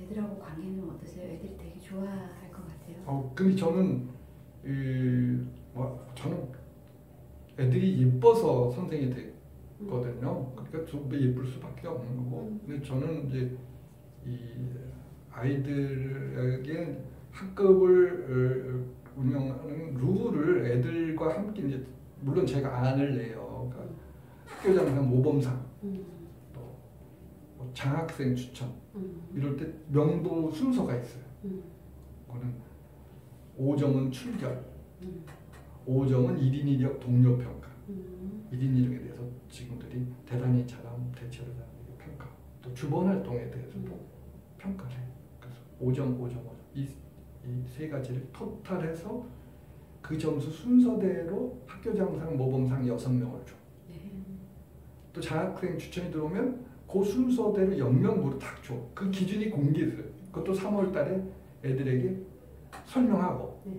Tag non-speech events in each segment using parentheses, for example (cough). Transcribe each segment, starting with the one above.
애들하고 관계는 어떠세요? 애들이 되게 좋아할 것 같아요. 어 근데 저는 이, 뭐, 저는 애들이 예뻐서 선생이 됐거든요. 그러니까 좀 예쁠 수밖에 없는 거고. 음. 근데 저는 이제 이 아이들에게 학급을 어, 운영하는 룰을 애들과 함께 이제 물론 제가 안을 내요. 그러니까 학교장상 모범상 음, 뭐 장학생 추천 음, 이럴 때 명부 순서가 있어요. 음, 그거는 5점은 출결, 음, 5점은 1인 1력 동료 평가. 음, 1인 1력에 대해서 친구들이 대단히 잘하면 대체로 잘하는 평가. 또 주번 활동에 대해서도 평가를 해요. 그래서 5점, 5점, 5점. 이세 가지를 토탈해서 그 점수 순서대로 학교장상, 모범상 6명을 줘. 네. 또 장학생 추천이 들어오면 그 순서대로 0명으로 딱 줘. 그 기준이 공개돼요. 그것도 3월 달에 애들에게 설명하고 네.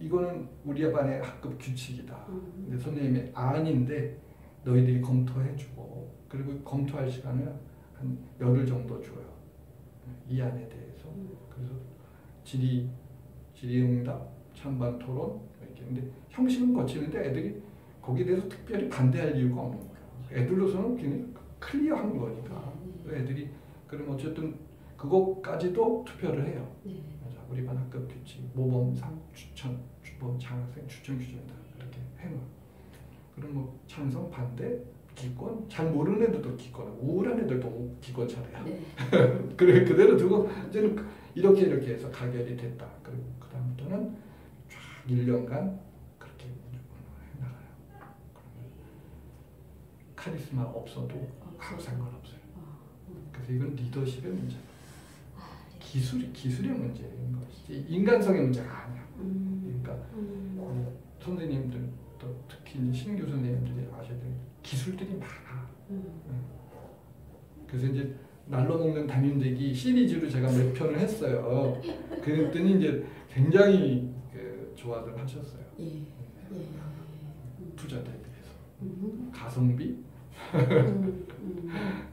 이거는 우리 반의 학급 규칙이다. 음, 근데 선생님의 안인데 너희들이 검토해주고 그리고 검토할 시간을 한 열흘 정도 줘요. 이 안에 대해서. 음, 그래서 질의, 질의응답, 찬반 토론 이렇게 근데 형식은 거치는데 애들이 거기에 대해서 특별히 반대할 이유가 없는 거예요. 애들로서는 굉장히 클리어한 거니까 네. 애들이 그럼 어쨌든 그것까지도 투표를 해요. 네. 자, 우리 반 학급 규칙, 모범상 추천, 주범 장학생 추천 규정이다 이렇게 해놓아. 그럼 뭐 찬성, 반대, 기권, 잘 모르는 애들도 기권, 우울한 애들도 기권 차례야. 네. (laughs) 그래 그대로 두고 이제는 이렇게 이렇게 해서 가결이 됐다. 그리고 그 다음부터는 쫙 1년간 그렇게 운영을 해나가요. 그러면 카리스마 없어도 아무 상관없어요. 어, 음. 그래서 이건 리더십의 문제. 아, 네. 기술 기술의 문제인 것이지 인간성의 문제가 아니야. 음, 그러니까 음, 선생님들 또 특히 신규 선생님들이 아셔야 될 기술들이 많아. 음, 그래서 이제 날로 먹는 담임대기 시리즈로 제가 몇 편을 했어요. 그랬더니 이제 굉장히 그 좋아들 하셨어요. 예, 예. 음, 투자 대비해서 음, 가성비 うん。